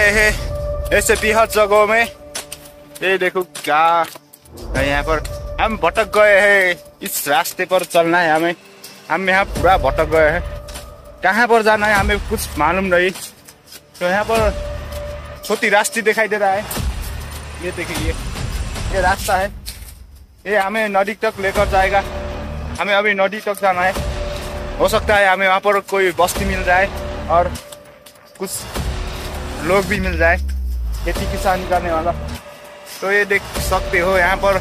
आए हैं ऐसे बेहद जगहों में। ये देखो क्या है यहाँ पर। हम भटक गए हैं। इस रास्ते पर चलना है हमें। हम यहाँ पूरा भटक गए हैं। कहाँ पर जाना है हमें कुछ मालूम नहीं। तो यहाँ पर छोटी रास्ते दिखाई दे रहा है। ये देखिए ये ये रास्ता है। ये हमें नदी तक लेकर जाएगा। हमें अभी नदी तक जाना है। हो सकता है हमें वहाँ पर कोई बस्ती मिल जाए और कुछ लोग भी मिल जाए, खेती किसानी करने वाला। तो ये देख सकते हो यहाँ पर।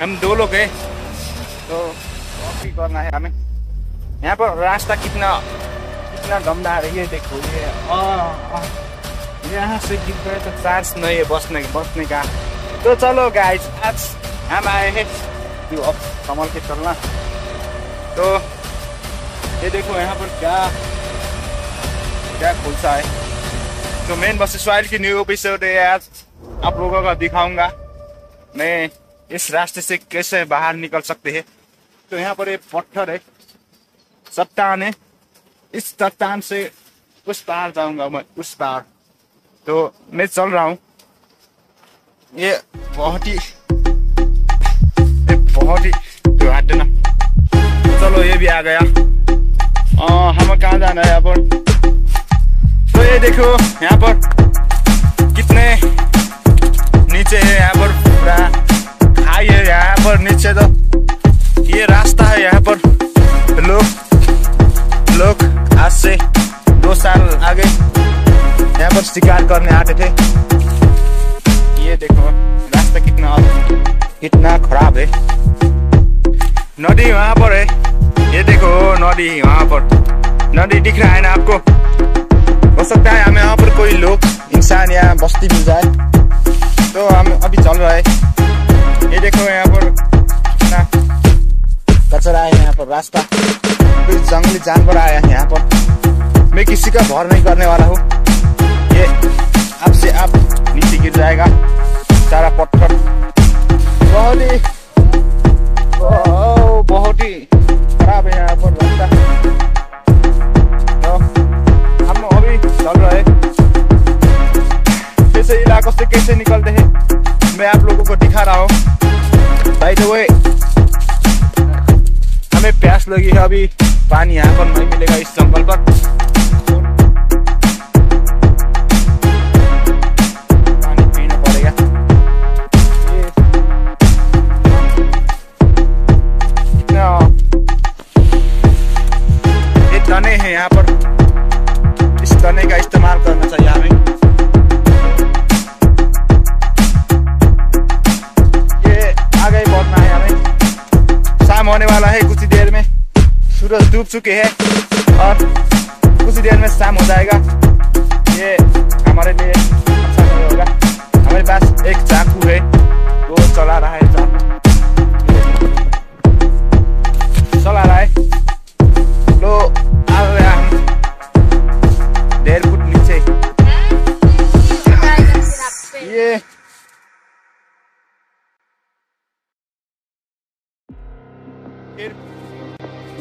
हम दो लोग हैं तो कॉफ़ी करना है हमें। यहाँ पर रास्ता कितना कितना गंदा है ये देखो ये। यहाँ से गिर गए तो चांस नहीं है बसने बसने का। तो चलो गाइस आज हम आए हैं। यो अब कमल के चलना। तो ये देखो यहाँ पर क्या क्या खुलसा है। तो मेन बस इसराइल की न्यू एपिसोड है आज आप लोगों को दिखाऊँगा। मैं इस रास्ते से कैसे बाहर निकल सकते हैं। तो यहाँ पर एक पत्थर है। चट्टान है। इस चट्टान से उस पार जाऊँगा मैं उस पार। तो मैं चल रहा हूँ। ये बहुत ही ये बहुत ही तो हट ना चलो ये भी आ गया। आ, हमें कहाँ जाना है तो ये देखो, यहाँ पर। कितने नीचे है यहाँ पर, पूरा। खाई है यहाँ पर, नीचे तो। ये रास्ता है यहाँ पर। लोग लोग आज से दो साल आगे यहाँ पर शिकार करने आते थे। ये देखो, रास्ता कितना कितना खराब है। नदी वहाँ पर है। ये देखो, नदी वहाँ पर। नदी दिख रहा है ना आपको? सकता है, हमें यहाँ पर कोई लोग, इंसान या बस्ती मिल जाए। तो हम अभी चल रहे ये देखो यहाँ पर कितना कचरा है यहाँ पर, रास्ता। कोई जंगली जानवर आया है यहाँ पर। मैं किसी का भर नहीं करने वाला हूँ। ये आपसे आप नीचे गिर जाएगा। सारा पत्थर। बहुत ही बहुत ही खराब है यहाँ पर रास्ता। चल रहे ऐसे इलाकों से कैसे निकलते हैं? मैं आप लोगों को दिखा रहा हूँ। तो वो हमें प्यास लगी है अभी। पानी यहाँ पर नहीं मिलेगा इस जंगल पर। चुके हैं। और कुछ देर में शाम हो जाएगा। ये हमारे लिए अच्छा नहीं होगा। हमारे पास एक चाकू है, वो चला रहा है।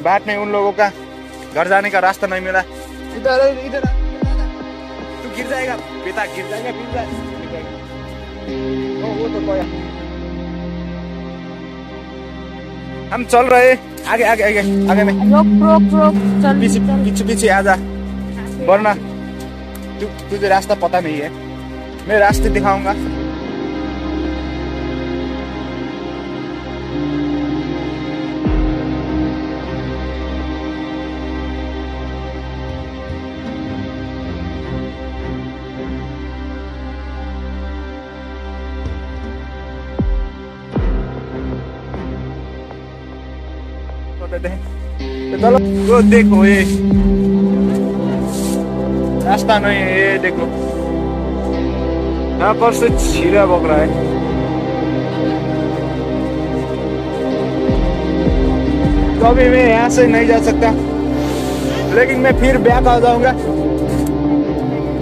बाद में उन लोगों का। घर जाने का रास्ता नहीं मिला। इधर इधर तू गिर जाएगा बेटा गिर जाएगा गिर जाएगा। वो तो गया हम चल रहे आगे आगे आगे आगे में। रोक रोक रोक चल पीछे पीछे पीछे आ जा वरना तु, तुझे रास्ता पता नहीं है। मैं रास्ते दिखाऊँगा। चलो। वो देखो ये। रास्ता नहीं है, ये देखो। यहाँ पर से छीरा बग रहा है। तो अभी मैं यहाँ से नहीं जा सकता। लेकिन मैं फिर बैक आ जाऊँगा।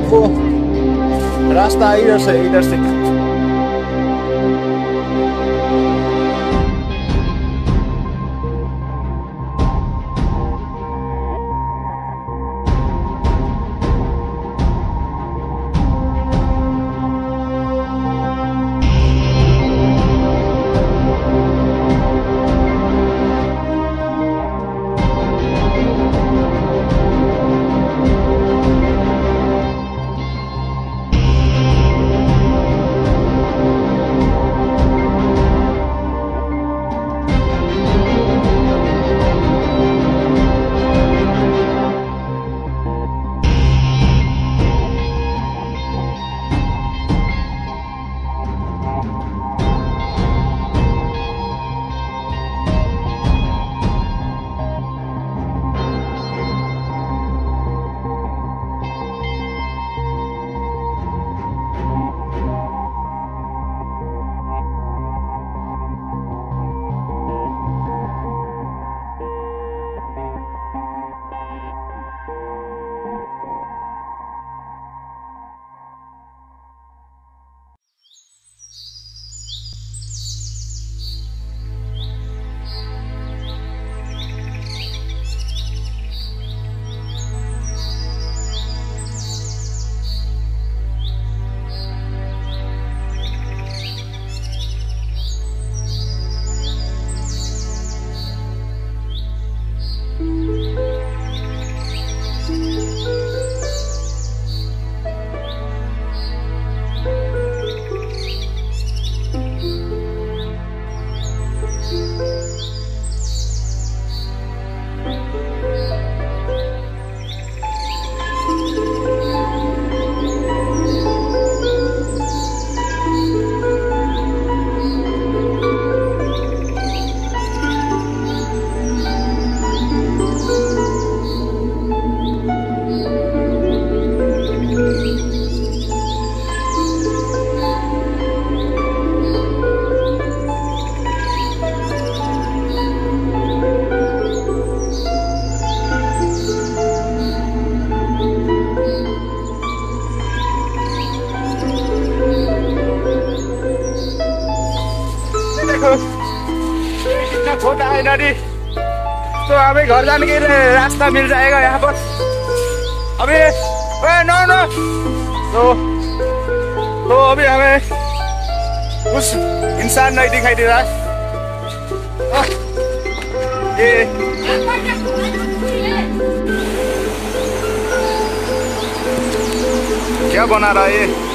वो रास्ता इधर से इधर से। ऑलरेडी तो हमें घर जाने के रास्ता मिल जाएगा यहाँ अभी ए, नो नो। तो तो अभी हमें कुछ इंसान नहीं दिखाई दे क्या बना रहा है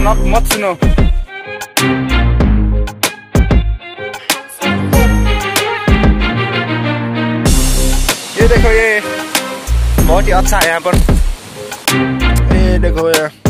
मत सुनो ये देखो ये बहुत ही अच्छा है यहाँ पर। ये देखो ये